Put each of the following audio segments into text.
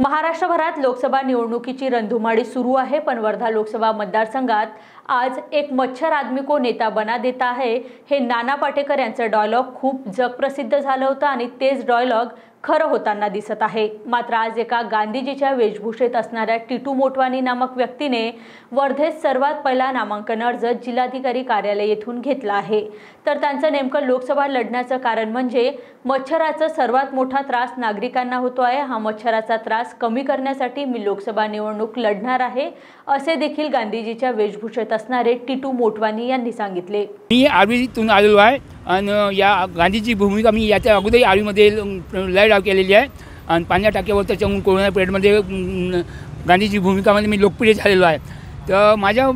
महाराष्ट्रभरात लोकसभा निवडणुकीची रणधुमाळी सुरू आहे. पण वर्धा लोकसभा मतदारसंघात आज एक मच्छर आदमी को नेता बना देता आहे हे नाना पाटेकर यांचं डायलॉग खूप जगप्रसिद्ध झालं होतं आणि तेच डायलॉग खरं होताना दिसत आहे. मात्र आज एका गांधीजीच्या वेशभूषेत असणाऱ्या टिटू मोटवानी नामक व्यक्तीने वर्धेत सर्वात पहिला नामांकन अर्ज जिल्हाधिकारी कार्यालय येथून घेतला आहे. तर त्यांचं नेमकं लोकसभा लढण्याचं कारण म्हणजे मच्छराचा सर्वात मोठा त्रास नागरिकांना होतो आहे. हा मच्छराचा त्रास कमी करण्यासाठी मी लोकसभा निवडणूक लढणार आहे असे देखील गांधीजीच्या वेशभूषेत असणारे टिटू मोटवानी यांनी सांगितले. मी आर्वीतून आलेलो आहे आणि या गांधीची भूमिका मी याच्या अगोदरही आर्वीमध्ये लय डाव केलेली आहे. आणि पाण्या टाक्यावर त्याच्याहून कोरोना पिरियडमध्ये गांधीजी गांधीची भूमिकामध्ये मी लोकप्रिय झालेलो आहे. तर माझ्या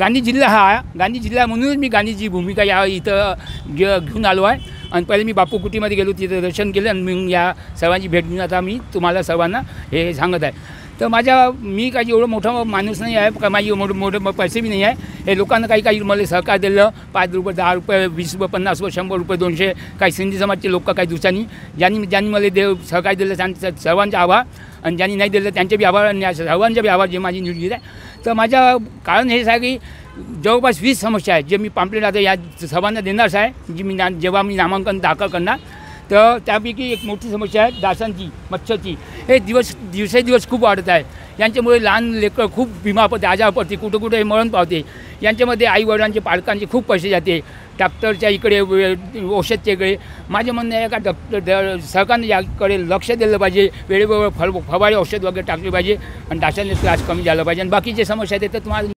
गांधी जिल्हा हा गांधी जिल्हा म्हणूनच मी गांधीची भूमिका या इथं घे घेऊन आलो आहे. आणि पहिले मी बापू कुटीमध्ये गेलो तिथं दर्शन केलं आणि मग या सर्वांची भेट घेऊन आता मी तुम्हाला सर्वांना हे सांगत आहे. तर माझ्या मी काही एवढं मोठा माणूस नाही आहे का माझी मोठं मोठं पैसे बी नाही आहे. हे लोकांना काही काही मला सहकार दिलं पाच रुपये दहा रुपये वीस रुपये पन्नास रुपये शंभर रुपये दोनशे काही सिंधी समाजचे लोक काही दिवसांनी ज्यांनी ज्यांनी मला देव सहकार दिलं त्यांचा सर्वांचे आभार. आणि ज्यांनी नाही दिलं त्यांचे बी आभार आणि सर्वांचे बी आभार जे माझी निवडली आहे. तर माझ्या कारण हेच आहे की जवळपास वीस समस्या आहेत जे मी पाम्पलेट आता या सर्वांना देणारच आहे जी मी ना जेव्हा मी नामांकन दाखल करणार तर त्यापैकी एक मोठी समस्या आहे डासांची मच्छरची हे दिवस दिवसेदिवस खूप वाढत आहे. यांच्यामुळे लहान लेकरं खूप बिमार पडते आजार पडते कुठं कुठे मरण पावते. यांच्यामध्ये आईवडिलांचे पालकांचे खूप पैसे जाते. डॉक्टरच्या इकडे औषधच्या इकडे माझं म्हणणं आहे का डॉक्टर सरकारने याकडे लक्ष दिलं पाहिजे. वेळेवर फळ फवारे औषध वगैरे टाकले पाहिजे. आणि डासांचे त्रास कमी झाला पाहिजे. आणि बाकीचे समस्या आहेत तर तुम्हाला